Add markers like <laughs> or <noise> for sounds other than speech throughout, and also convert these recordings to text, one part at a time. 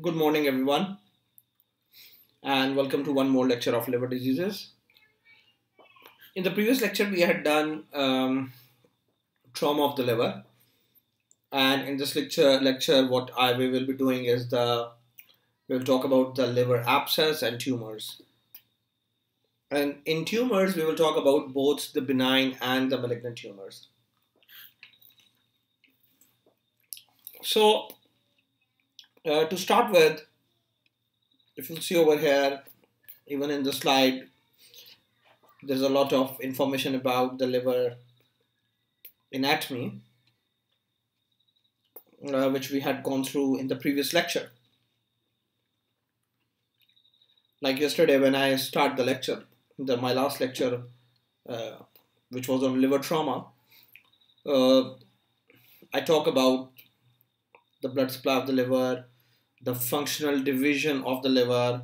Good morning, everyone, and welcome to one more lecture of liver diseases. In the previous lecture, we had done um, trauma of the liver, and in this lecture, lecture, what I we will be doing is the we'll talk about the liver abscess and tumors. And in tumors, we will talk about both the benign and the malignant tumors. So uh, to start with, if you see over here, even in the slide, there's a lot of information about the liver anatomy, uh, which we had gone through in the previous lecture. Like yesterday, when I start the lecture, the my last lecture, uh, which was on liver trauma, uh, I talk about the blood supply of the liver, the functional division of the liver,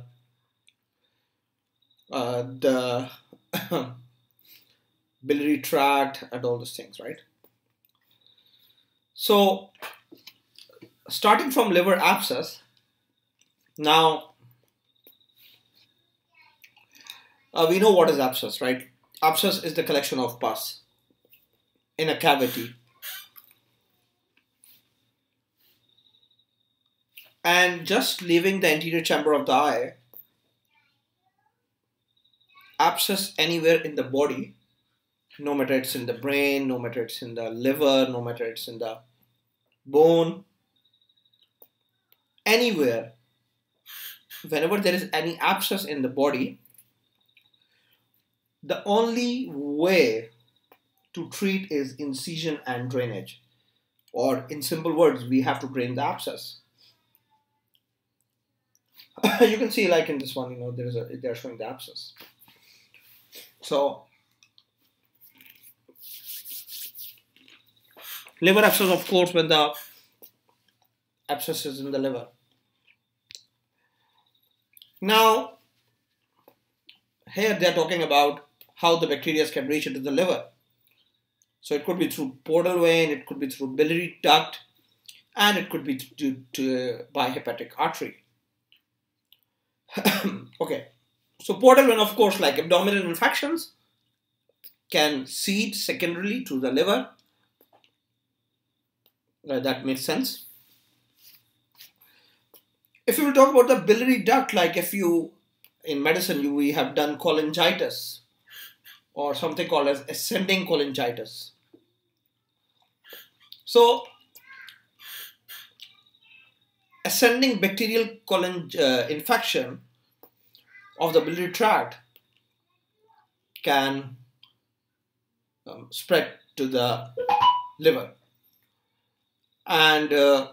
uh, the <coughs> biliary tract, and all those things, right? So, starting from liver abscess, now uh, we know what is abscess, right? Abscess is the collection of pus in a cavity and just leaving the anterior chamber of the eye, abscess anywhere in the body, no matter it's in the brain, no matter it's in the liver, no matter it's in the bone, anywhere, whenever there is any abscess in the body, the only way to treat is incision and drainage. Or, in simple words, we have to drain the abscess. <coughs> you can see like in this one, you know, there is a they're showing the abscess. So liver abscess, of course, when the abscess is in the liver. Now, here they're talking about how the bacteria can reach into the liver. So it could be through portal vein, it could be through biliary duct, and it could be due to, by hepatic artery. <coughs> okay, so portal vein, of course, like abdominal infections, can seed secondarily to the liver. Uh, that makes sense. If you will talk about the biliary duct, like if you in medicine you we have done cholangitis or something called as ascending cholangitis. So ascending bacterial colon uh, infection of the biliary tract can um, spread to the liver. And uh,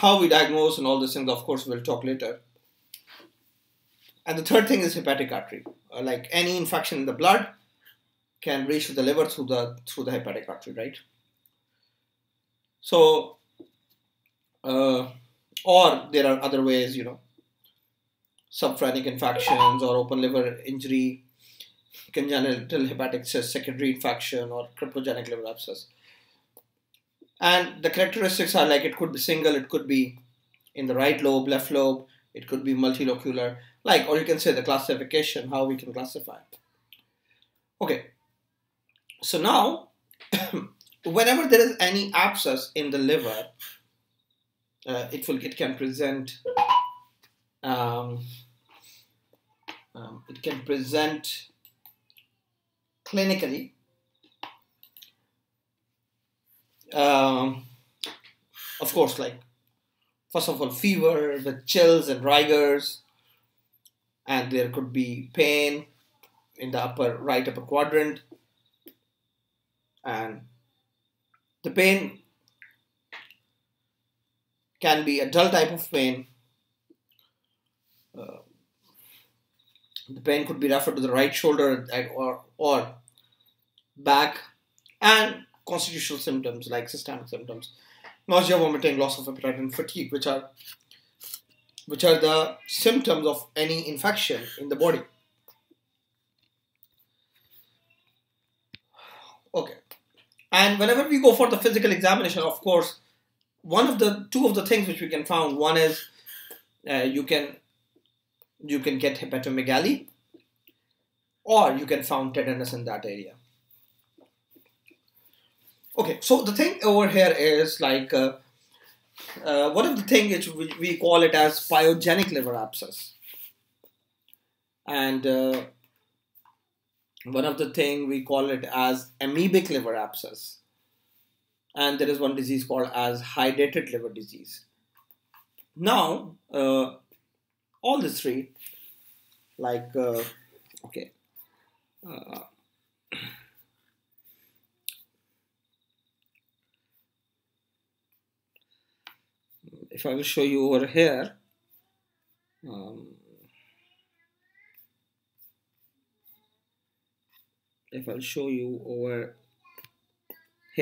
how we diagnose and all these things, of course, we'll talk later. And the third thing is hepatic artery. Uh, like any infection in the blood can reach the liver through the through the hepatic artery, right? So, uh, or there are other ways, you know, subphrenic infections or open liver injury, congenital hepatic secondary infection, or cryptogenic liver abscess. And the characteristics are like it could be single, it could be in the right lobe, left lobe, it could be multilocular, like, or you can say the classification, how we can classify. Okay, so now, <coughs> whenever there is any abscess in the liver, uh, it will it can present um, um, it can present clinically um, of course like first of all fever with chills and rigors and there could be pain in the upper right upper quadrant and the pain can be a dull type of pain. Uh, the pain could be referred to the right shoulder or, or back and constitutional symptoms like systemic symptoms. Nausea vomiting loss of appetite and fatigue which are which are the symptoms of any infection in the body. Okay. And whenever we go for the physical examination of course one of the two of the things which we can found one is uh, you can you can get hepatomegaly or you can found tenderness in that area. Okay, so the thing over here is like uh, uh, one of the things which we, we, call it as pyogenic liver abscess, and uh, one of the thing we call it as amoebic liver abscess, and there is one disease called as hydatid liver disease. Now, uh, all the three, like uh, okay, uh, if I will show you over here um, if I'll show you over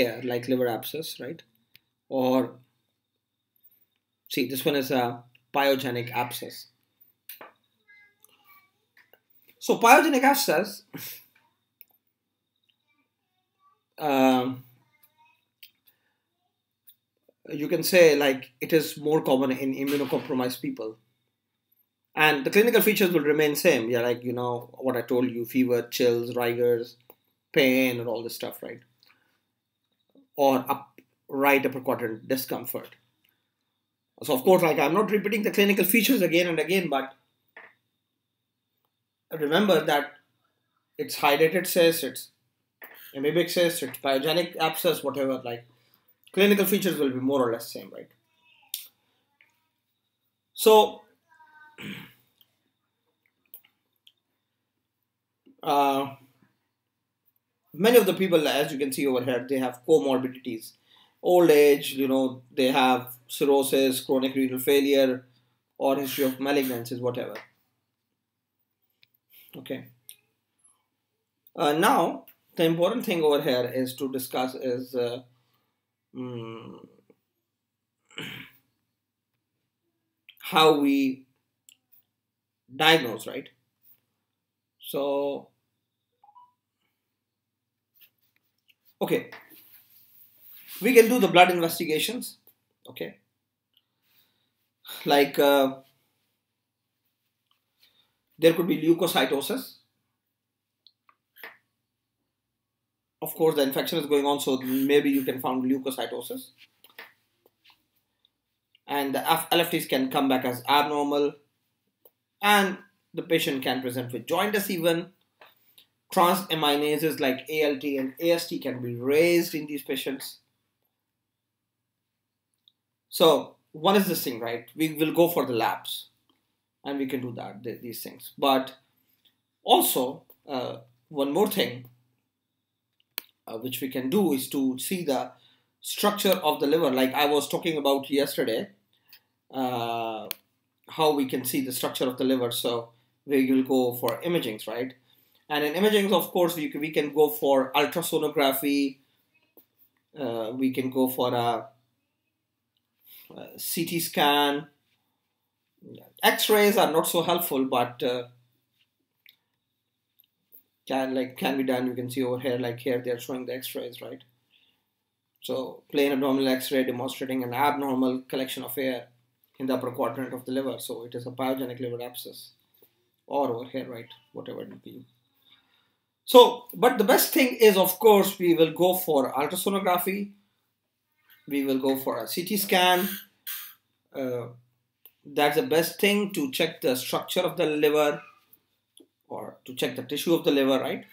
here like liver abscess right or see this one is a pyogenic abscess so pyogenic abscess, <laughs> um, you can say like it is more common in immunocompromised people. And the clinical features will remain same. Yeah, like you know what I told you: fever, chills, rigors, pain, and all this stuff, right? Or up right upper quadrant discomfort. So of course, like I'm not repeating the clinical features again and again, but remember that it's hydatid cyst, it's amoebic cyst, it's pyogenic abscess, whatever, like clinical features will be more or less same, right? So, <clears throat> uh, many of the people, as you can see over here, they have comorbidities. Old age, you know, they have cirrhosis, chronic renal failure, or history of malignancies, whatever. Okay. Uh, now, the important thing over here is to discuss is uh, um, <clears throat> how we diagnose, right? So, okay, we can do the blood investigations, okay? Like uh, there could be leukocytosis. Of course, the infection is going on, so maybe you can find leukocytosis. And the LFTs can come back as abnormal, and the patient can present with jaundice even. Transaminases like ALT and AST can be raised in these patients. So, one is this thing, right? We will go for the labs and we can do that these things but also uh, one more thing uh, which we can do is to see the structure of the liver like i was talking about yesterday uh, how we can see the structure of the liver so we will go for imagings right and in imaging of course we can, we can go for ultrasonography uh, we can go for a, a ct scan X-rays are not so helpful, but uh, can like can be done. You can see over here, like here, they are showing the X-rays, right? So plain abdominal X-ray demonstrating an abnormal collection of air in the upper quadrant of the liver. So it is a pyogenic liver abscess, or over here, right? Whatever it be. So, but the best thing is, of course, we will go for ultrasonography. We will go for a CT scan. Uh, that's the best thing to check the structure of the liver or to check the tissue of the liver, right?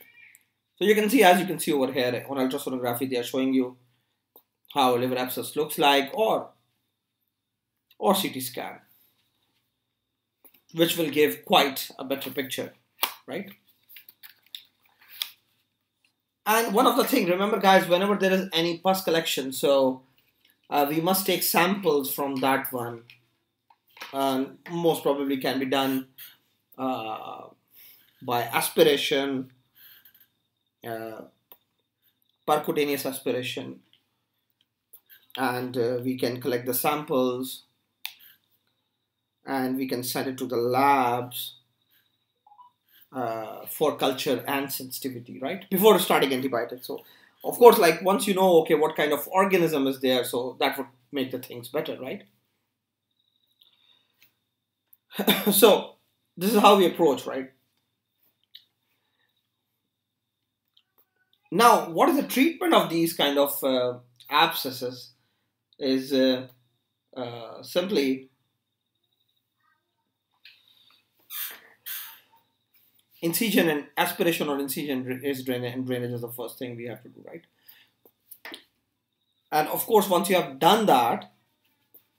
So you can see, as you can see over here on ultrasonography, they are showing you how liver abscess looks like or or CT scan, which will give quite a better picture, right? And one of the things, remember guys, whenever there is any pus collection, so uh, we must take samples from that one. And most probably can be done uh, by aspiration, uh, percutaneous aspiration, and uh, we can collect the samples. And we can send it to the labs uh, for culture and sensitivity, right? Before starting antibiotics. So, of course, like once you know, okay, what kind of organism is there, so that would make the things better, right? <coughs> so this is how we approach, right? Now, what is the treatment of these kind of uh, abscesses? Is uh, uh, simply incision and aspiration or incision is drainage and drainage is the first thing we have to do, right? And of course, once you have done that,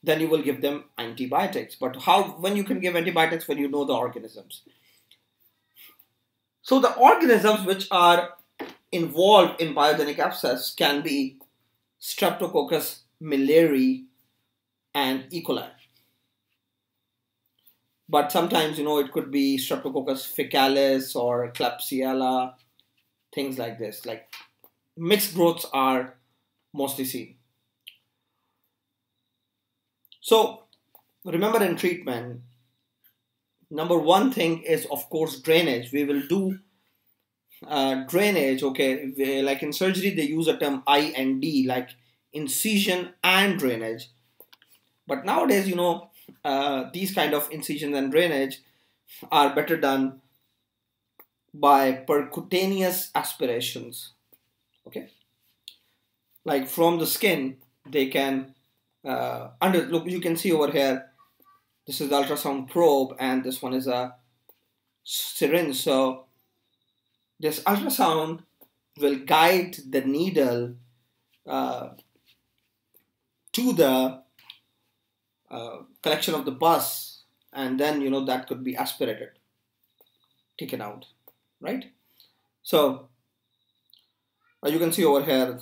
then you will give them antibiotics. But how, when you can give antibiotics when you know the organisms? So the organisms which are involved in pyogenic abscess can be Streptococcus milleri and E. coli. But sometimes, you know, it could be Streptococcus faecalis or Klebsiella, things like this. Like mixed growths are mostly seen. So remember in treatment, number one thing is of course drainage. We will do uh, drainage. Okay, like in surgery they use a term I and D, like incision and drainage. But nowadays, you know, uh, these kind of incisions and drainage are better done by percutaneous aspirations. Okay, like from the skin, they can uh, under look you can see over here this is the ultrasound probe and this one is a syringe so this ultrasound will guide the needle uh, to the uh, collection of the pus and then you know that could be aspirated taken out right? So uh, you can see over here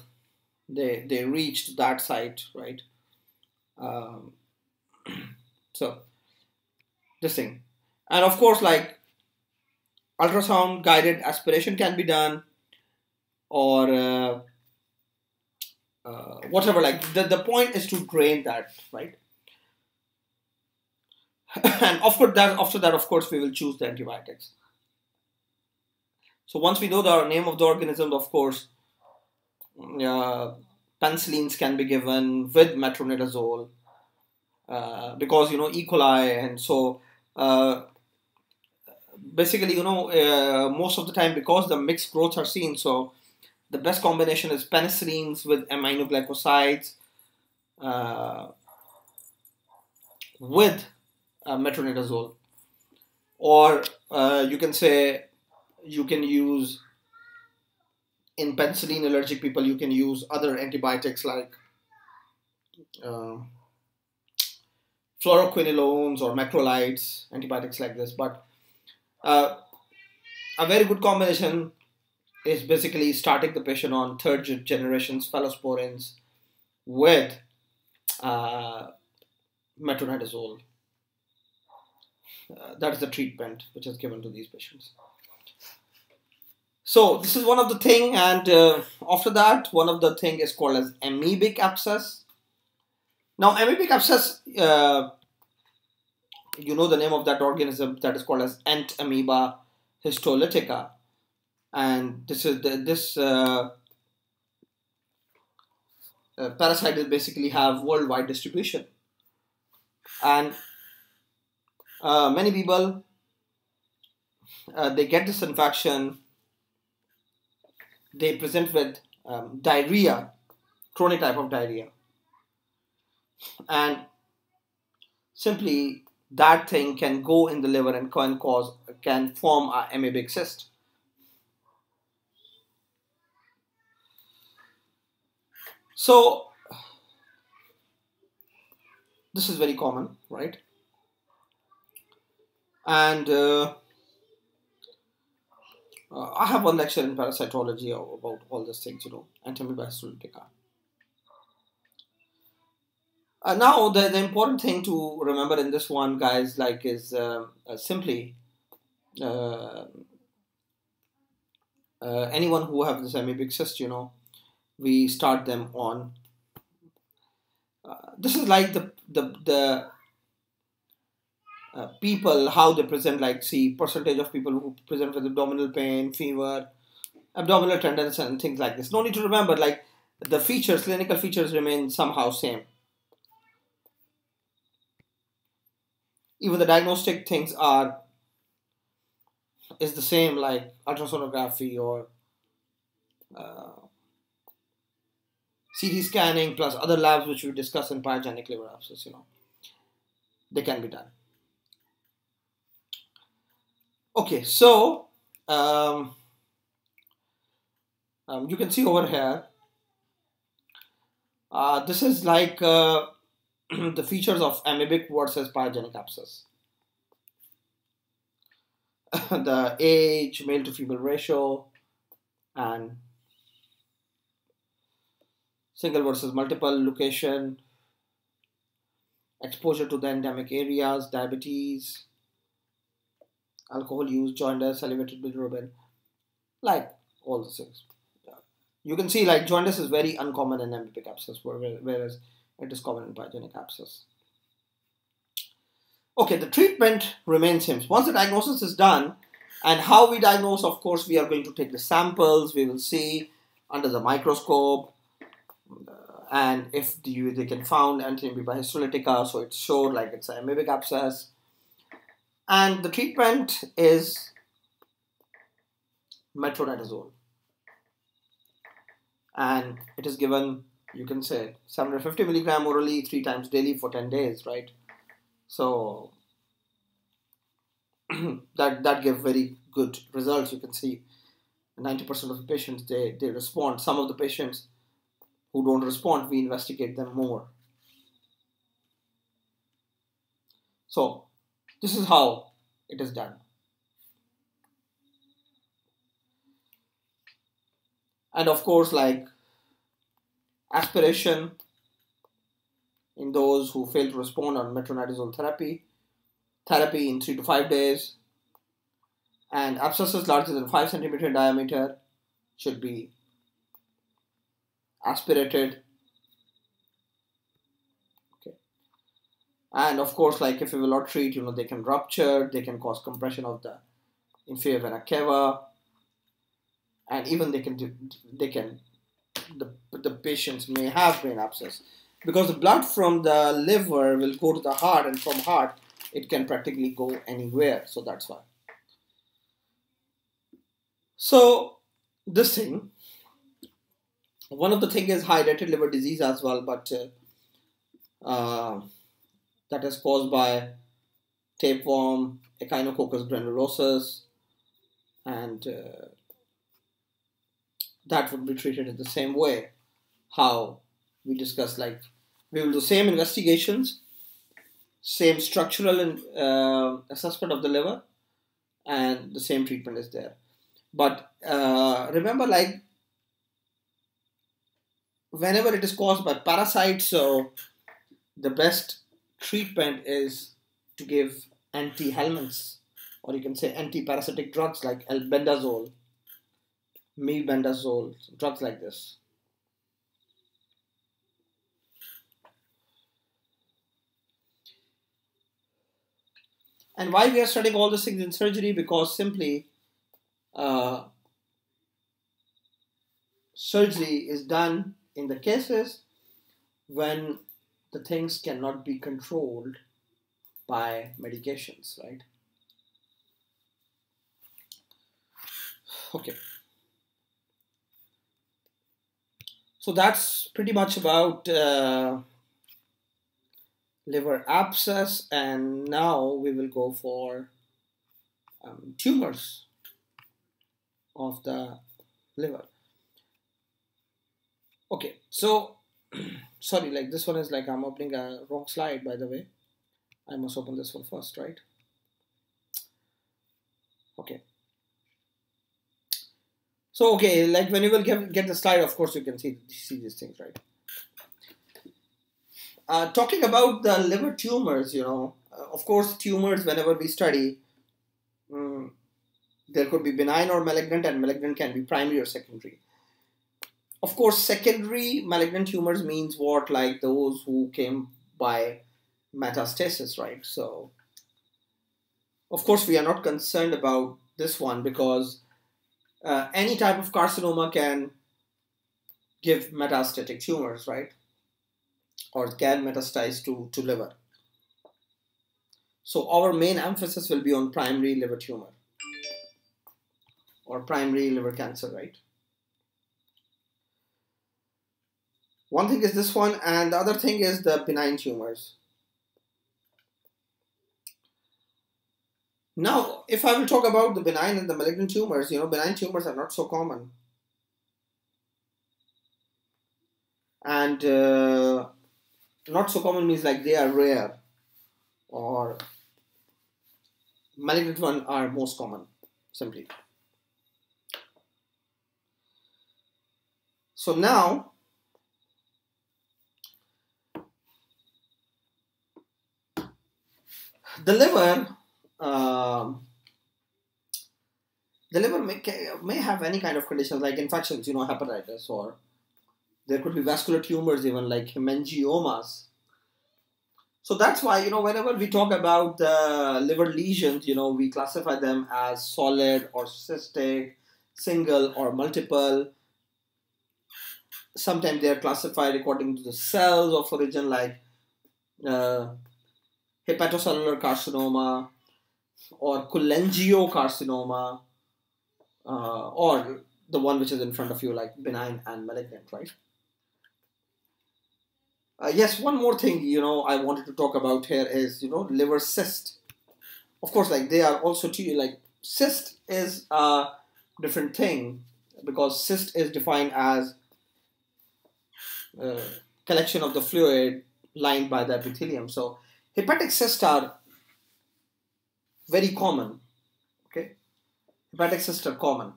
they they reached that site right? Um, <clears throat> so this thing. And of course like ultrasound guided aspiration can be done or uh, uh, whatever like the, the point is to drain that right and after that after that of course we will choose the antibiotics so once we know the name of the organism of course uh, penicillins can be given with metronidazole uh, because you know E. coli and so uh, basically you know uh, most of the time because the mixed growths are seen so the best combination is penicillins with aminoglycosides uh, with uh, metronidazole or uh, you can say you can use in penicillin allergic people, you can use other antibiotics like uh, fluoroquinolones or macrolides, antibiotics like this. But uh, a very good combination is basically starting the patient on third generation cephalosporins with uh, metronidazole. Uh, that is the treatment which is given to these patients. So this is one of the thing, and uh, after that, one of the thing is called as amoebic abscess. Now, amoebic abscess, uh, you know the name of that organism that is called as Entamoeba histolytica, and this is the, this uh, uh, parasite is basically have worldwide distribution, and uh, many people uh, they get this infection they present with um, diarrhea, chronic type of diarrhea. And simply that thing can go in the liver and can cause, can form a amoebic cyst. So, this is very common, right? And uh, uh, I have one lecture in parasitology about all these things, you know, histolytica. Uh, now, the, the important thing to remember in this one, guys, like, is uh, uh simply uh, uh, anyone who have this amoebic cyst, you know, we start them on. this is like the the the uh, people how they present like see percentage of people who present with abdominal pain fever abdominal tenderness and things like this. No need to remember like the features clinical features remain somehow same. Even the diagnostic things are is the same like ultrasonography or uh, CT scanning plus other labs which we discuss in pyogenic liver abscess, you know, they can be done. Okay, so um, um, you can see over here, uh, this is like uh, <clears throat> the features of amoebic versus pyogenic abscess. <laughs> the age, male to female ratio, and single versus multiple location, exposure to the endemic areas, diabetes, alcohol use, jaundice, elevated bilirubin, like all the things. You can see like jaundice is very uncommon in amoebic abscess, whereas it is common in pyogenic abscess. Okay, the treatment remains same. Once the diagnosis is done, and how we diagnose, of course, we are going to take the samples, we will see under the microscope, and if the, they can found Entamoeba histolytica, so it's showed like it's an amoebic abscess. And the treatment is metronidazole. And it is given, you can say, 750 milligram orally three times daily for 10 days, right? So <clears throat> that that give very good results. You can see 90% of the patients they, they respond. Some of the patients who don't respond, we investigate them more. So this is how it is done. And of course, like aspiration in those who fail to respond on metronidazole therapy, therapy in three to five days, and abscesses larger than 5 centimeter diameter should be aspirated okay and of course like if we will not treat you know they can rupture they can cause compression of the inferior vena cava. And even they can do, they can the, the patients may have brain abscess. Because the blood from the liver will go to the heart and from heart it can practically go anywhere. So that's why. So this thing one of the thing is hydatid liver disease as well but uh, uh, that is caused by tapeworm echinococcus granulosus and uh, that would be treated in the same way. How we discussed like we will do same investigations same structural uh, assessment of the liver and the same treatment is there. But uh, remember like whenever it is caused by parasites, so the best treatment is to give anti-helminths or you can say anti-parasitic drugs like albendazole, mebendazole, drugs like this. And why we are studying all these things in surgery? Because simply uh, surgery is done in the cases when the things cannot be controlled by medications, right? Okay. So that's pretty much about uh, liver abscess, and now we will go for um, tumors of the liver okay so <clears throat> sorry like this one is like I'm opening a wrong slide by the way. I must open this one first right? Okay. So okay like when you will get, get the slide of course you can see see these things right? Uh, talking about the liver tumors you know uh, of course tumors whenever we study um, there could be benign or malignant, and malignant can be primary or secondary. Of course, secondary malignant tumors means what? Like those who came by metastasis, right? So, of course, we are not concerned about this one because uh, any type of carcinoma can give metastatic tumors, right? Or can metastasize to, to liver. So our main emphasis will be on primary liver tumor or primary liver cancer, right? One thing is this one, and the other thing is the benign tumors. Now, if I will talk about the benign and the malignant tumors, you know, benign tumors are not so common. And uh, not so common means like they are rare or malignant ones are most common, simply. So now, the liver um, the liver may, may have any kind of conditions like infections, you know, hepatitis, or there could be vascular tumors, even like hemangiomas. So that's why, you know, whenever we talk about the liver lesions, you know, we classify them as solid or cystic, single or multiple. Sometimes they are classified according to the cells of origin, like uh, hepatocellular carcinoma, or cholangiocarcinoma, uh, or the one which is in front of you, like benign and malignant, right? Uh, yes, one more thing, you know, I wanted to talk about here is, you know, liver cyst. Of course, like they are also to you, like cyst is a different thing because cyst is defined as a uh, collection of the fluid lined by the epithelium. So hepatic cysts are very common. Okay, hepatic cysts are common.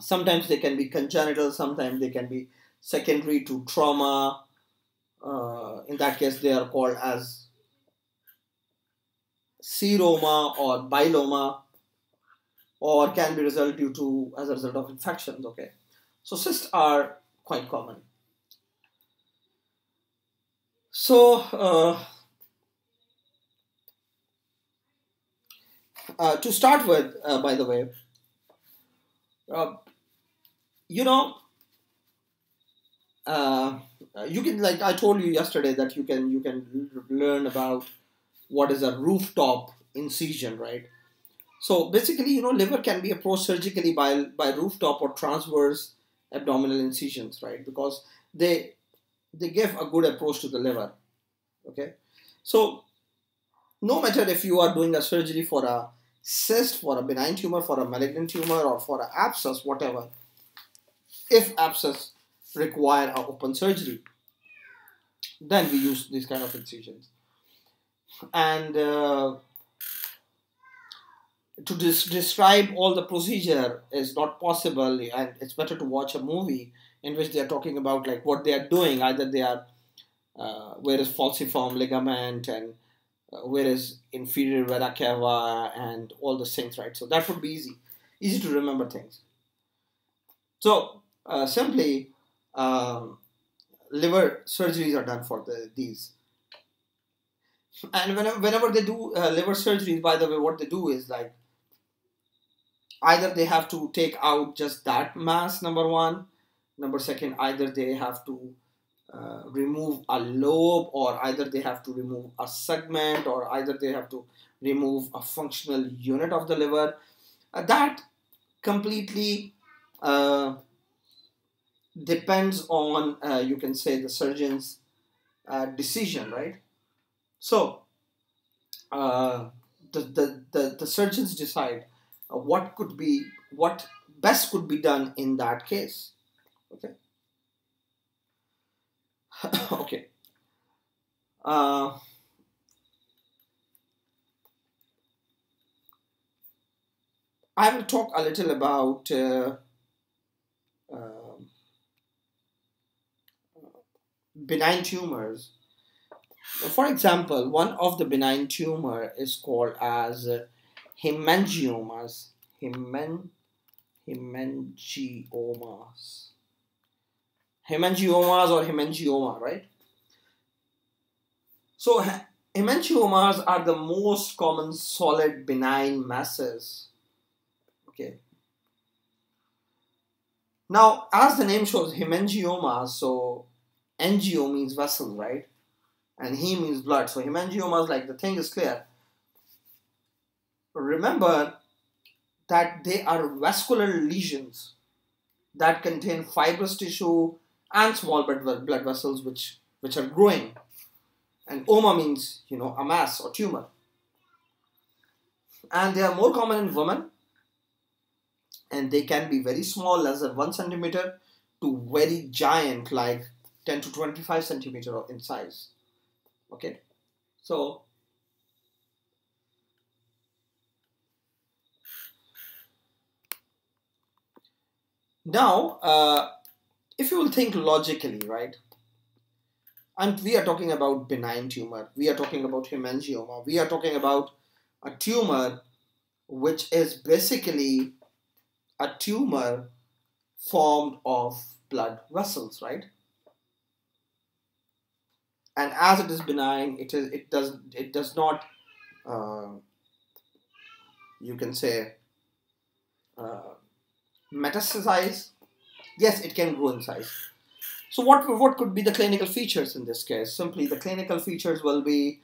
Sometimes they can be congenital, sometimes they can be secondary to trauma. Uh, in that case, they are called as seroma or biloma, or can be result due to as a result of infections. Okay, so cysts are quite common. So. Uh, Uh, to start with, uh, by the way, uh, you know, uh, you can like I told you yesterday that you can you can learn about what is a rooftop incision, right? So basically, you know, liver can be approached surgically by by rooftop or transverse abdominal incisions, right? Because they they give a good approach to the liver. Okay, so no matter if you are doing a surgery for a cyst, for a benign tumor, for a malignant tumor, or for an abscess, whatever, if abscess require an open surgery, then we use these kind of incisions. And uh, to des- describe all the procedure is not possible, and it's better to watch a movie in which they are talking about like what they are doing. Either they are uh, where is falciform ligament and whereas inferior vena cava and all the things, right? So that would be easy, easy to remember things. So uh, simply, um, liver surgeries are done for the, these. And whenever, whenever they do uh, liver surgeries, by the way, what they do is like either they have to take out just that mass, number one. Number second, either they have to uh, remove a lobe or either they have to remove a segment or either they have to remove a functional unit of the liver. Uh, that completely uh, depends on uh, you can say the surgeon's uh, decision right? So the, the, the, the surgeons decide what could be what best could be done in that case. Okay okay. Uh, I will talk a little about uh, uh, benign tumors. For example, one of the benign tumor is called as hemangiomas. Heman, hemangiomas hemangiomas or hemangioma, right? So hemangiomas are the most common solid benign masses. Okay. Now, as the name shows, hemangioma, so angio means vessel, right? And he means blood. So hemangiomas, like the thing is clear. remember that they are vascular lesions that contain fibrous tissue and small blood, blood vessels which, which are growing. And oma means, you know, a mass or tumor. And they are more common in women. And they can be very small, less than 1 centimeter, to very giant, like 10 to 25 centimeter in size. Okay. So, now, uh, if you will think logically, right? And we are talking about benign tumor. We are talking about hemangioma. We are talking about a tumor which is basically a tumor formed of blood vessels, right? And as it is benign, it is it does it does not uh, you can say uh, metastasize yes, it can grow in size. So what, what could be the clinical features in this case? Simply the clinical features will be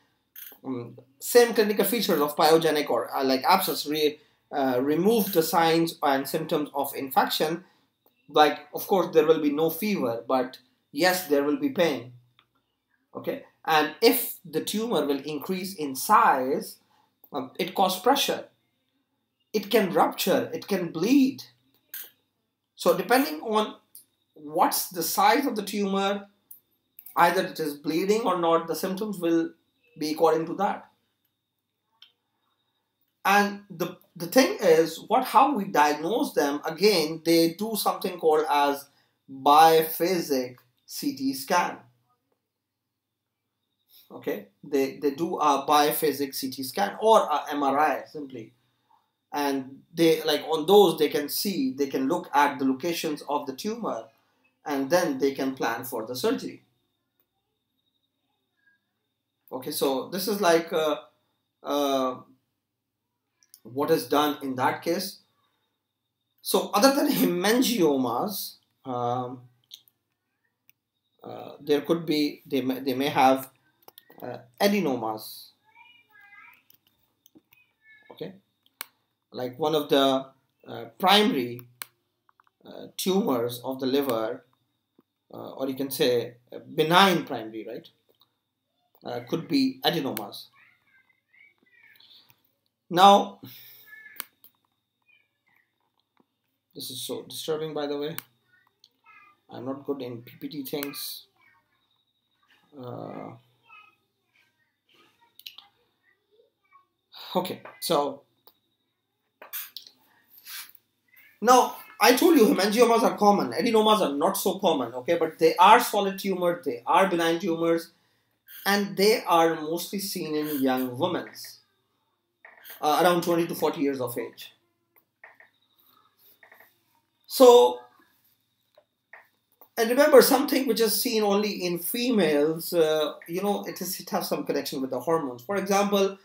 um, same clinical features of pyogenic or uh, like abscess, re, uh, remove the signs and symptoms of infection. Like, of course, there will be no fever, but yes, there will be pain. Okay, and if the tumor will increase in size, um, it causes pressure. It can rupture, it can bleed, so depending on what's the size of the tumor, either it is bleeding or not, the symptoms will be according to that. And the, the thing is, what how we diagnose them, again, they do something called as biphasic CT scan. Okay, they, they do a biphasic CT scan or a MRI simply and they like on those they can see they can look at the locations of the tumor and then they can plan for the surgery. Okay so this is like uh, uh, what is done in that case. So other than hemangiomas um, uh, there could be they may, they may have uh, adenomas. Okay? Like one of the uh, primary uh, tumors of the liver, uh, or you can say benign primary, right, uh, could be adenomas. Now, this is so disturbing, by the way. I'm not good in PPT things. Uh, okay, so Now, I told you hemangiomas are common. Adenomas are not so common, okay? But they are solid tumors, they are benign tumors, and they are mostly seen in young women, uh, around 20 to 40 years of age. So, and remember something which is seen only in females, uh, you know, it, is, it has some connection with the hormones. For example,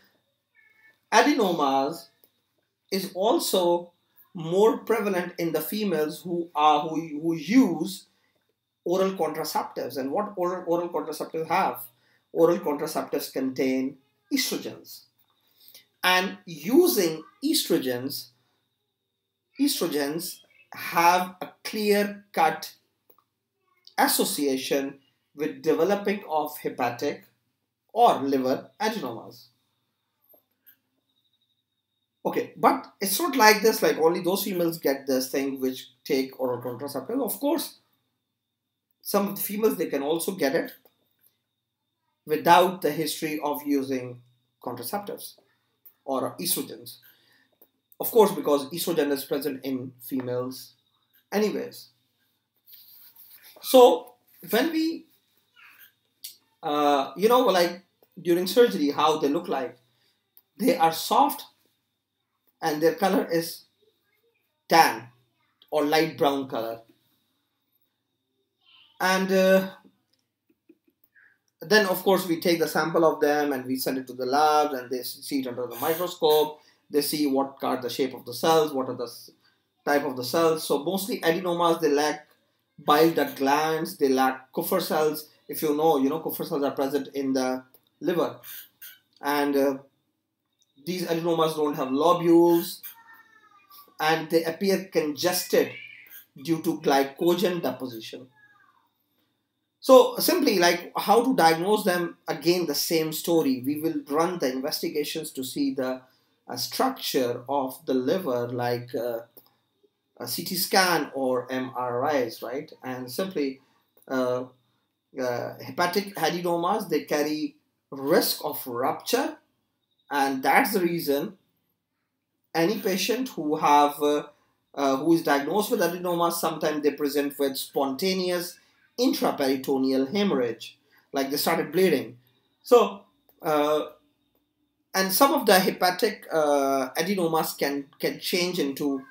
adenomas is also more prevalent in the females who are who, who use oral contraceptives. And what oral, oral contraceptives have? Oral contraceptives contain estrogens. And using estrogens estrogens have a clear cut association with developing of hepatic or liver adenomas Okay, but it's not like this, like only those females get this thing which take oral contraceptive. Of course, some females they can also get it without the history of using contraceptives or estrogens. Of course, because estrogen is present in females anyways. So when we, uh, you know, like during surgery, how they look like, they are soft and their color is tan or light brown color. And uh, then of course we take the sample of them and we send it to the labs and they see it under the microscope. They see what are the shape of the cells what are the type of the cells. So mostly adenomas they lack bile duct glands they lack Kupffer cells. If you know you know Kupffer cells are present in the liver. And uh, these adenomas don't have lobules and they appear congested due to glycogen deposition. So simply like how to diagnose them again the same story. We will run the investigations to see the uh, structure of the liver like uh, a CT scan or MRIs, right? And simply uh, uh, hepatic adenomas they carry risk of rupture and that's the reason any patient who have uh, uh, who is diagnosed with adenoma sometimes they present with spontaneous intraperitoneal hemorrhage like they started bleeding. So uh, and some of the hepatic uh, adenomas can can change into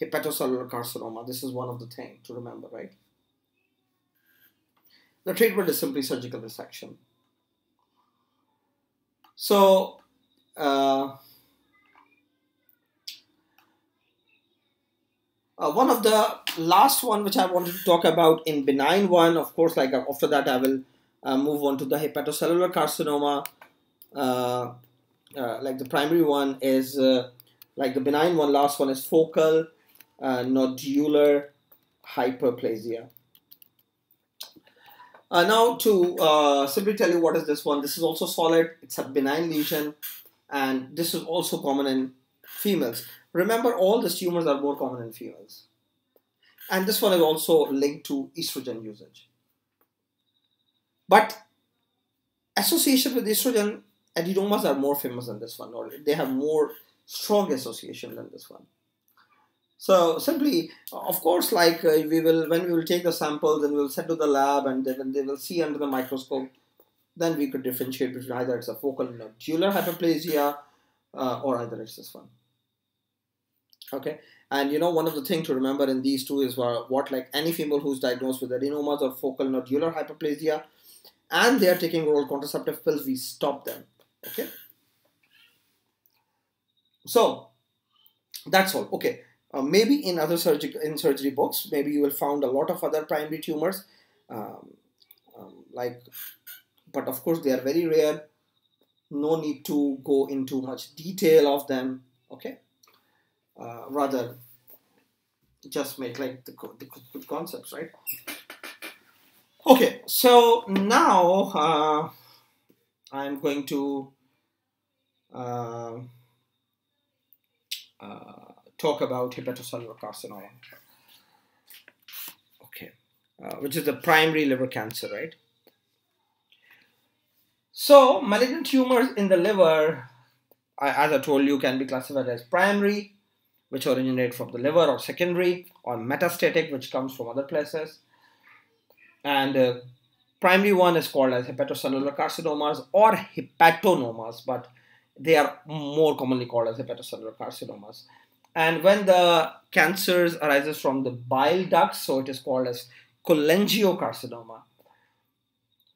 hepatocellular carcinoma. This is one of the things to remember right? The treatment is simply surgical resection. So uh, uh, one of the last one which I wanted to talk about in benign one, of course, like after that I will uh, move on to the hepatocellular carcinoma. Uh, uh, like the primary one is uh, like the benign one. Last one is focal nodular hyperplasia. now to simply tell you what is this one. This is also solid. It's a benign lesion and this is also common in females. Remember, all these tumors are more common in females. And this one is also linked to estrogen usage. But association with estrogen, adenomas are more famous than this one, or they have more strong association than this one. So simply, of course, like uh, we will, when we will take the samples and we will send to the lab and then they will see under the microscope then we could differentiate between either it's a focal nodular hyperplasia uh, or either it's this one. Okay, and you know one of the things to remember in these two is what, what like any female who's diagnosed with adenomas or focal nodular hyperplasia, and they are taking oral contraceptive pills, we stop them. Okay. So that's all. Okay. Uh, maybe in other surgical in surgery books, maybe you will found a lot of other primary tumors, um, um, like but of course they are very rare. No need to go into much detail of them okay? Uh, rather just make like the, the concepts right? Okay so now uh, I'm going to uh, uh talk about hepatocellular carcinoma okay uh, which is the primary liver cancer right so, malignant tumors in the liver, as I told you, can be classified as primary, which originate from the liver, or secondary, or metastatic, which comes from other places. And uh, primary one is called as hepatocellular carcinomas or hepatonomas, but they are more commonly called as hepatocellular carcinomas. And when the cancers arises from the bile ducts, so it is called as cholangiocarcinoma.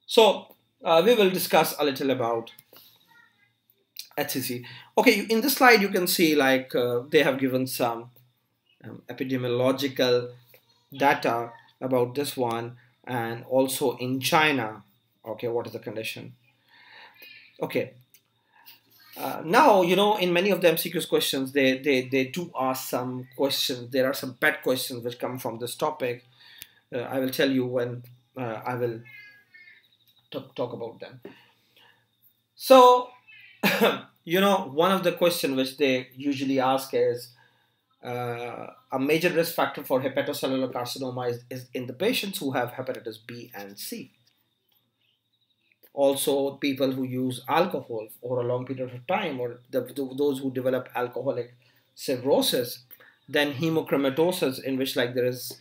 So uh, we will discuss a little about HCC. Okay, in this slide you can see like uh, they have given some um, epidemiological data about this one and also in China. Okay, what is the condition? Okay. Uh, now, you know, in many of the MCQs questions, they, they, they do ask some questions. There are some pet questions which come from this topic. Uh, I will tell you when uh, I will talk, about them. So, <clears throat> you know, one of the questions which they usually ask is uh, a major risk factor for hepatocellular carcinoma is, is in the patients who have hepatitis B and C. Also, people who use alcohol for a long period of time, or the, those who develop alcoholic cirrhosis, then hemochromatosis, in which like there is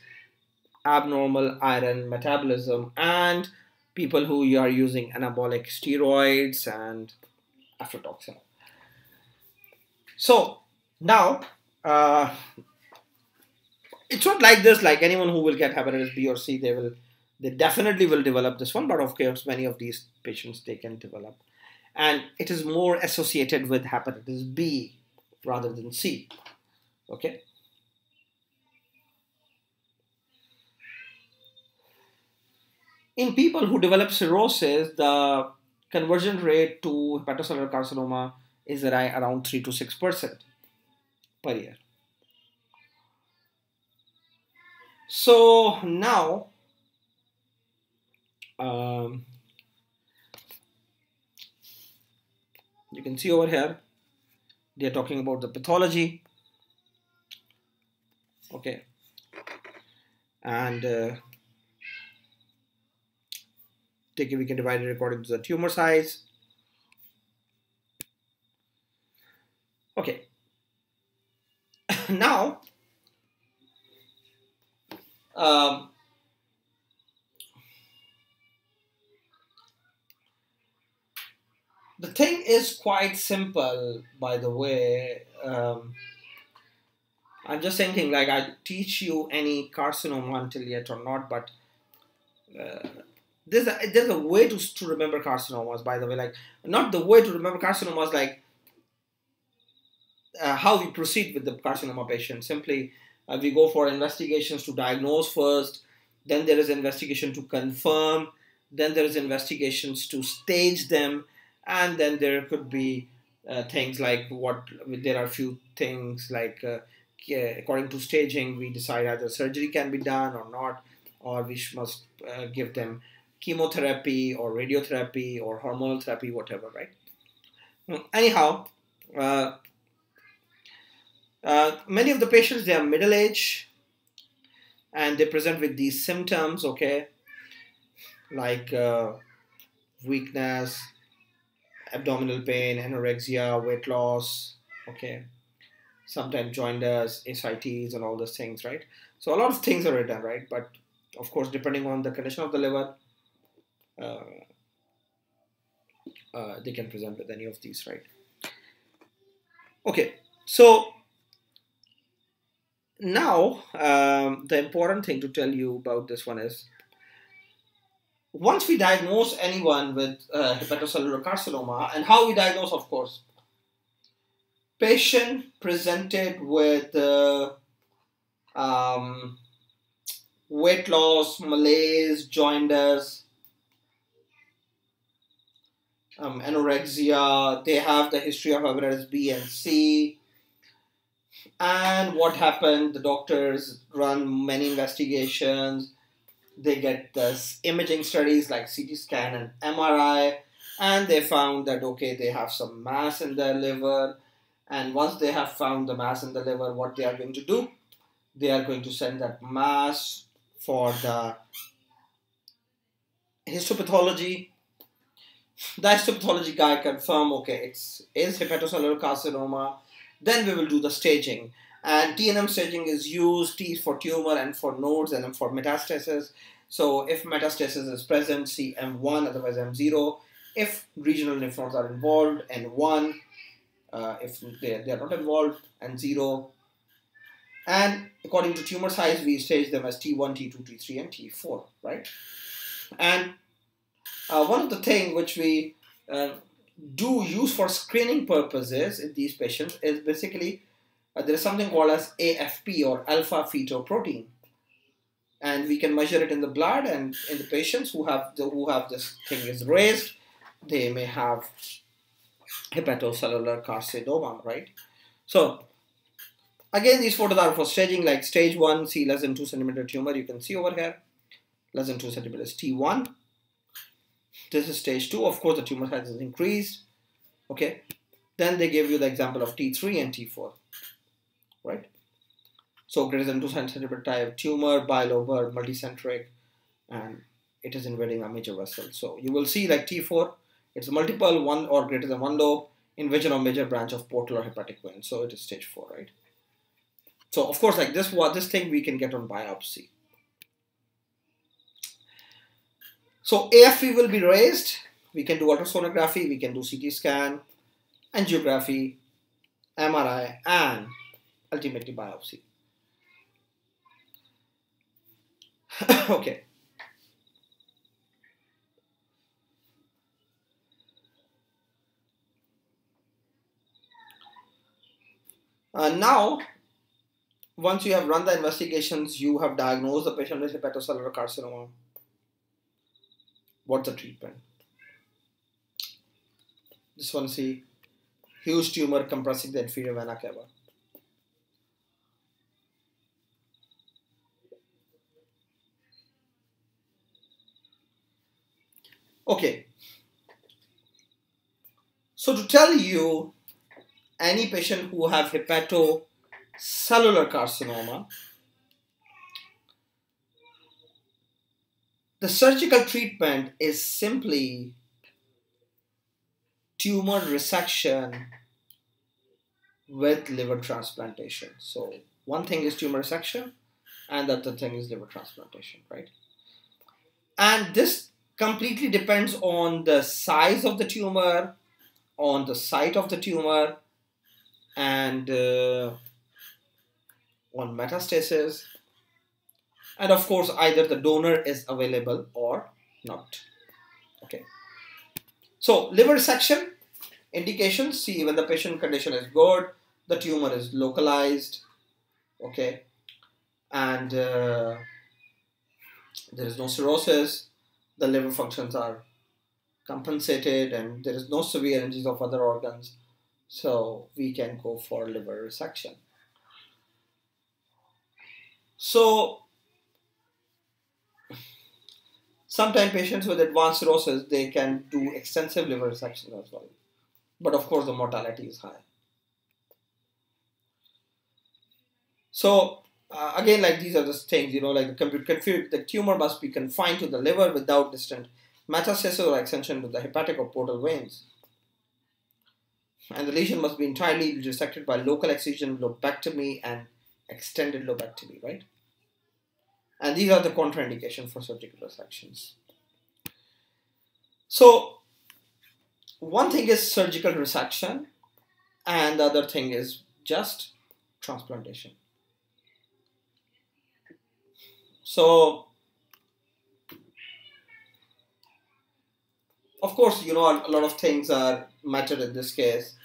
abnormal iron metabolism and people who are using anabolic steroids and aflatoxin. So now uh, it's not like this. Like anyone who will get hepatitis B or C, they will they definitely will develop this one. But of course, many of these patients they can develop, and it is more associated with hepatitis B rather than C. Okay. In people who develop cirrhosis, the conversion rate to hepatocellular carcinoma is around 3 to 6% per year. So now, um, you can see over here, they're talking about the pathology. Okay. And uh, take we can divide it according to the tumor size. Okay. <laughs> now, um, the thing is quite simple, by the way. Um, I'm just thinking, like, I teach you any carcinoma until yet or not, but uh, there's a there's a way to to remember carcinomas. By the way, like, not the way to remember carcinomas, like uh, how we proceed with the carcinoma patient. Simply uh, we go for investigations to diagnose first, then there is investigation to confirm, then there is investigations to stage them, and then there could be uh, things like what there are a few things like uh, according to staging we decide either surgery can be done or not, or we must uh, give them chemotherapy or radiotherapy or hormonal therapy, whatever, right? Anyhow, uh, uh, many of the patients they are middle age and they present with these symptoms okay? Like uh, weakness abdominal pain anorexia weight loss okay? Sometimes jaundice ascites and all those things right? So a lot of things are written right? But of course depending on the condition of the liver uh, uh, they can present with any of these right? Okay so now, um, the important thing to tell you about this one is once we diagnose anyone with uh, hepatocellular carcinoma, and how we diagnose, of course, patient presented with uh, um, weight loss, malaise, jaundice, um, anorexia, they have the history of hepatitis B and C, and what happened the doctors run many investigations. They get this imaging studies like ct scan and mri and they found that okay they have some mass in their liver. And once they have found the mass in the liver what they are going to do? They are going to send that mass for the histopathology the histopathology guy confirm okay it's is hepatocellular carcinoma then we will do the staging. And TNM staging is used T for tumor and for nodes and for metastasis. So if metastasis is present, see M1, otherwise M0. If regional lymph nodes are involved, N1. Uh, if they, they are not involved, N0. And according to tumor size, we stage them as T1, T2, T3, and T4, right? And uh, one of the things which we uh, do use for screening purposes in these patients is basically uh, there is something called as AFP or alpha fetoprotein, and we can measure it in the blood and in the patients who have the, who have this thing is raised, they may have hepatocellular carcinoma, right? So again, these photos are for staging, like stage one, see less than two centimeter tumor. You can see over here, less than two centimeters T1 this is stage 2. Of course, the tumor size is increased. Okay. Then they give you the example of T3 and T4. Right. So greater than 2 centimeter type tumor, bilobar, multicentric, and it is invading a major vessel. So you will see like T4, it's multiple one or greater than one lobe invasion of major branch of portal or hepatic vein. So it is stage 4, right? So of course, like this, what this thing we can get on biopsy. So AFP will be raised. We can do ultrasonography, we can do CT scan, angiography, MRI, and ultimately biopsy. <coughs> okay. Uh, now, once you have run the investigations, you have diagnosed the patient with hepatocellular carcinoma what's the treatment this one see huge tumor compressing the inferior vena cava. Okay. So to tell you, any patient who have hepatocellular carcinoma, the surgical treatment is simply tumor resection with liver transplantation. So one thing is tumor resection and the other thing is liver transplantation, right? And this completely depends on the size of the tumor, on the site of the tumor, and uh, on metastasis. And of course, either the donor is available or not. Okay. So, liver section indications see when the patient condition is good, the tumor is localized, okay, and uh, there is no cirrhosis, the liver functions are compensated, and there is no severe injuries of other organs, so we can go for liver resection. So, sometimes patients with advanced cirrhosis they can do extensive liver resection as well, but of course the mortality is high. So uh, again, like these are the things, you know, like the, the tumor must be confined to the liver without distant metastasis or extension to the hepatic or portal veins. And the lesion must be entirely resected by local excision, lobectomy, and extended lobectomy, right? And these are the contraindications for surgical resections. So, one thing is surgical resection, and the other thing is just transplantation. So, of course, you know, a lot of things are matter in this case.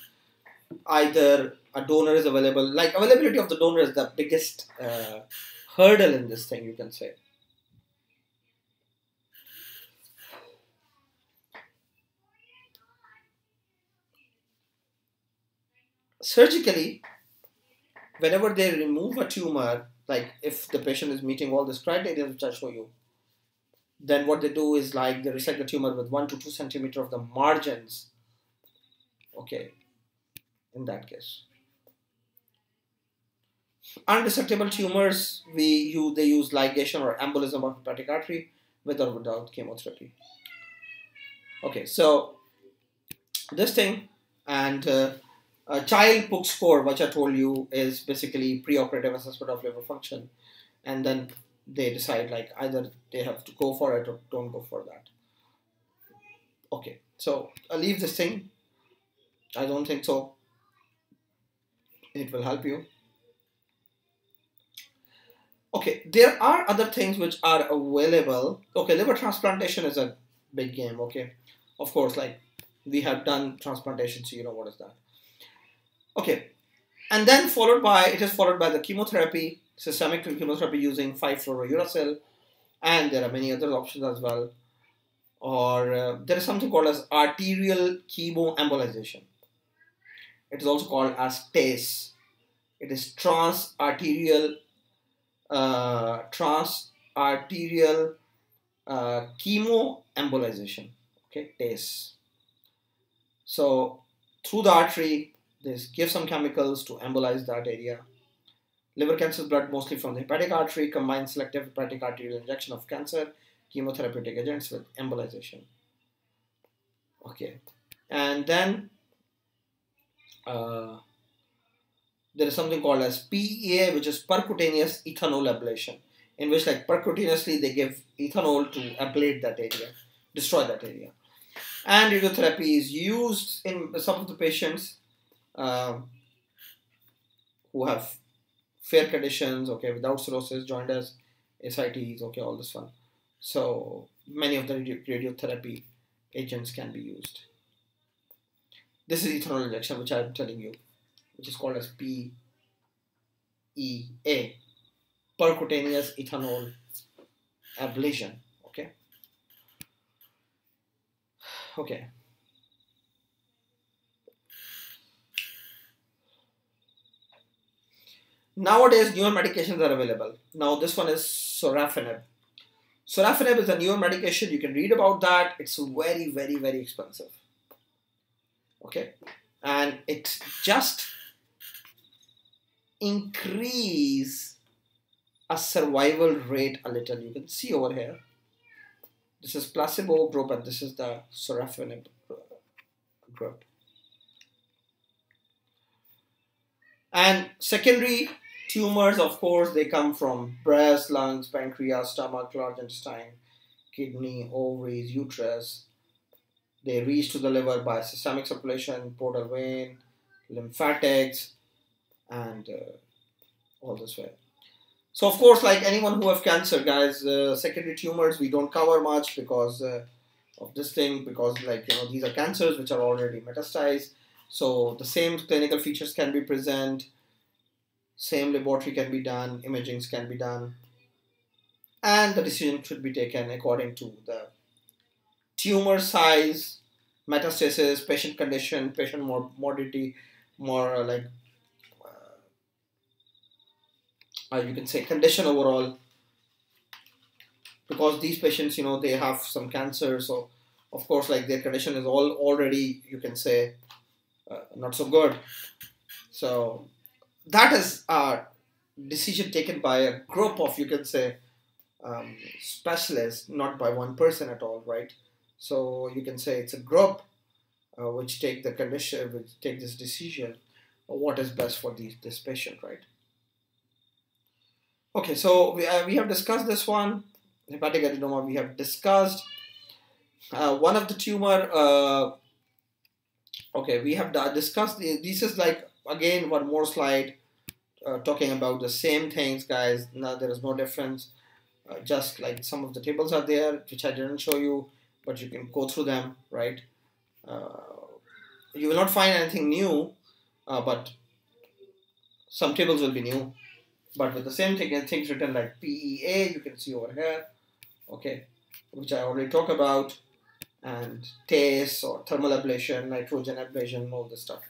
Either a donor is available, like availability of the donor is the biggest uh, hurdle in this thing, you can say. Surgically, whenever they remove a tumor, like if the patient is meeting all these criteria which I show you, then what they do is like they resect the tumor with one to two centimeter of the margins. Okay, in that case. Unresectable tumors, we use they use ligation or embolism of hepatic artery with or without chemotherapy. Okay, so this thing and uh, a Child-Pugh score, which I told you, is basically preoperative assessment of liver function, and then they decide like either they have to go for it or don't go for that. Okay, so I'll leave this thing. I don't think so. It will help you. Okay, there are other things which are available. Okay, liver transplantation is a big game. Okay, of course, like we have done transplantation, so you know what is that. Okay, and then followed by it is followed by the chemotherapy, systemic chemotherapy using 5-fluorouracil, and there are many other options as well. Or uh, there is something called as arterial chemoembolization. It is also called as TACE. It is trans-arterial uh, trans-arterial uh, chemoembolization. Okay, TACE. So through the artery, they give some chemicals to embolize that area. Liver cancer blood mostly from the hepatic artery, combined selective hepatic arterial injection of cancer, chemotherapeutic agents with embolization. Okay, and then uh, there is something called as PEA, which is percutaneous ethanol ablation, in which like percutaneously they give ethanol to ablate that area, destroy that area. And radiotherapy is used in some of the patients um, who have fair conditions, okay, without cirrhosis, jaundice, ascites, okay, all this one. So many of the radiotherapy agents can be used. This is ethanol injection, which I'm telling you, which is called as PEA, percutaneous ethanol ablation. Okay. Okay. Nowadays, newer medications are available. Now, this one is sorafenib. Sorafenib is a newer medication. You can read about that. It's very, very, very expensive. Okay, and it just increase a survival rate a little. You can see over here. This is placebo group and this is the sorafenib group. And secondary tumors, of course, they come from breast, lungs, pancreas, stomach, large intestine, kidney, ovaries, uterus. They reach to the liver by systemic circulation, portal vein, lymphatics, and uh, all this way. So, of course, like anyone who have cancer, guys, uh, secondary tumors we don't cover much because uh, of this thing, because like you know these are cancers which are already metastasized. So the same clinical features can be present, same laboratory can be done, imagings can be done, and the decision should be taken according to the tumor size, metastasis, patient condition, patient morbidity, more like you can say condition overall. Because these patients you know they have some cancer so of course like their condition is all already you can say uh, not so good. So that is a decision taken by a group of you can say um, specialists not by one person at all right? So you can say it's a group uh, which take the condition which take this decision what is best for these, this patient right Okay, so we, uh, we have discussed this one, hepatic adenoma we have discussed. Uh, one of the tumor, uh, okay, we have discussed, this is like, again, one more slide uh, talking about the same things, guys. Now there is no difference. Uh, just like some of the tables are there, which I didn't show you, but you can go through them, right? Uh, you will not find anything new, but some tables will be new but with the same thing and things written like PEA, you can see over here, okay, which I already talked about, and TACE or thermal ablation, nitrogen ablation, all this stuff.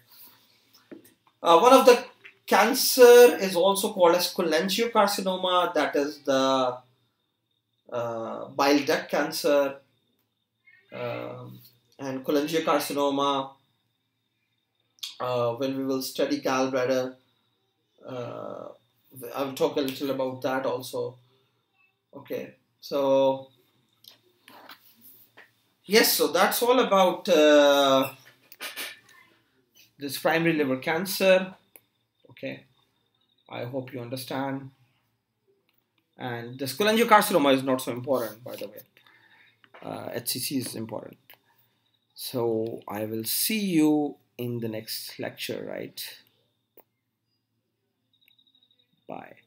Uh, one of the cancer is also called as cholangiocarcinoma, that is the uh, bile duct cancer, um, and cholangiocarcinoma, uh, when we will study gallbladder, uh, I'll talk a little about that also. Okay, so yes, so that's all about uh, this primary liver cancer. Okay, I hope you understand. And the cholangiocarcinoma is not so important, by the way. Uh, HCC is important. So I will see you in the next lecture, right? Bye.